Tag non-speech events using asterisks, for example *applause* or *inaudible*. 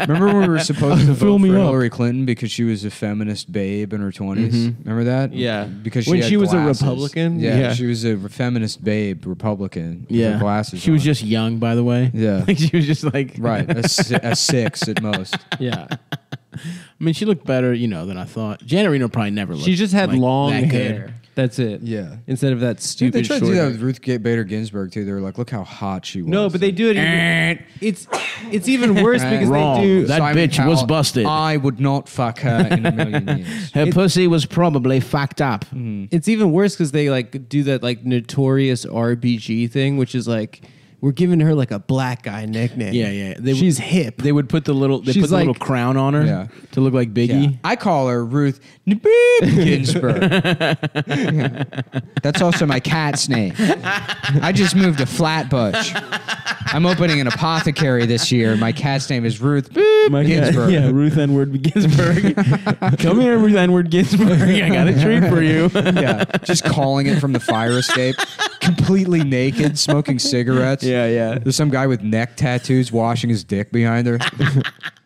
Remember when we were supposed *laughs* oh, to Fill vote me for up. Hillary Clinton because she was a feminist babe in her 20s? Mm-hmm. Remember that? Yeah. Because she When had she was a. Republican? Yeah, Yeah. she was a feminist babe, Republican. with Yeah. her glasses. She was just young, by the way. Yeah. *laughs* Like, she was just like right a, si- *laughs* a six at most. Yeah. I mean, she looked better, you know, than I thought. Janet Reno probably never looked. She just had like, long that good. hair. That's it. Yeah. Instead of that Dude, stupid they tried to do that with Ruth Bader Ginsburg too. They were like, "Look how hot she was." No, but they do it. Even, eh. it's it's even worse because Wrong. they do. That bitch was busted. I would not fuck her in a *laughs* million years. Her pussy was probably fucked up. It's even worse because they like do that like notorious RBG thing, which is like we're giving her like a black guy nickname. Yeah, yeah. They- She's hip. They would put the little they She's put the little crown on her Yeah. to look like Biggie. Yeah. I call her Ruth Nabib Ginsburg. *laughs* That's also my cat's name. I just moved to Flatbush. I'm opening an apothecary this year. My cat's name is Ruth My Ginsburg. yeah, Ruth N-word Ginsburg. Come here, Ruth N-word Ginsburg. I got a treat for you. yeah, just calling it from the fire escape, completely *laughs* naked, smoking cigarettes. yeah, yeah. There's some guy with neck tattoos washing his dick behind her. *laughs*